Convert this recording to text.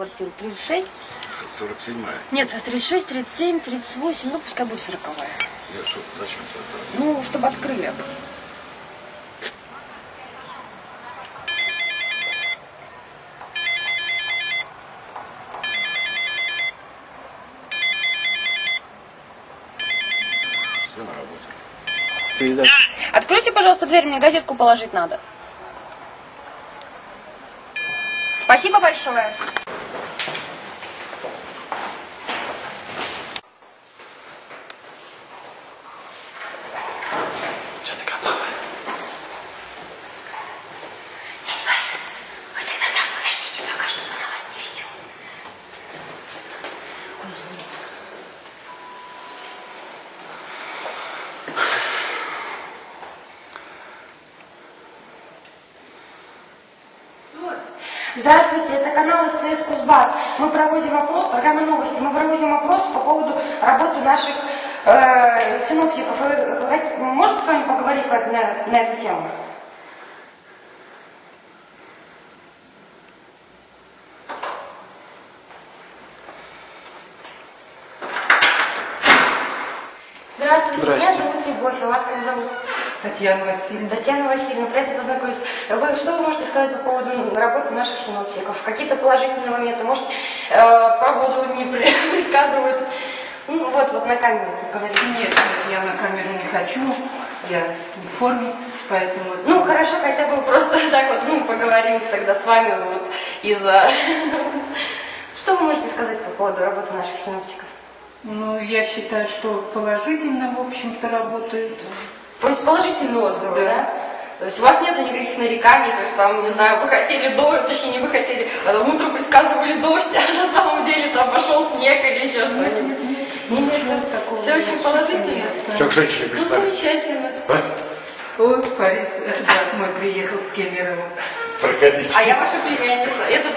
Квартиру 36. 47-я. Нет, 36, 37, 38, ну пускай будет 40 Я что, зачем это? Ну, чтобы открыли. Все на работе. Передача. Откройте, пожалуйста, дверь, мне газетку положить надо. Спасибо большое. Что ты готова? Дядя Борис, вы тогда там подождите пока, чтобы она вас не видела. Ой, извини. Здравствуйте, это канал СТС Кузбасс. Мы проводим опрос, программа новости, мы проводим опрос по поводу работы наших э, синоптиков. Вы, можно с вами поговорить по- на, на эту тему? Здравствуйте, меня Здрасте. зовут Любовь, а вас как зовут? Татьяна Васильевна. Татьяна Васильевна, приятно познакомиться. Вы что вы можете сказать по поводу работы наших синоптиков? Какие-то положительные моменты? Может, э, погоду не пре- предсказывают? Ну, вот, вот на камеру говорите. Нет, нет, я на камеру не хочу, я не в форме, поэтому... Ну, хорошо, хотя бы просто так вот, ну, поговорим тогда с вами вот из-за... Что вы можете сказать по поводу работы наших синоптиков? Ну, я считаю, что положительно, в общем-то, работают. То есть положительные отзывы, да? Да. То есть у вас нету никаких нареканий, то есть там, не знаю, вы хотели дождь, точнее, не вы хотели, а там утром предсказывали дождь, а на самом деле там пошел снег или еще что-нибудь. Нет, нет, все, такого все очень нет. положительно. Нет. Что к женщине Ну, представить? замечательно. Ой, Борис, э, брат мой приехал с Кемерово. Проходите. А я ваша племянница. Это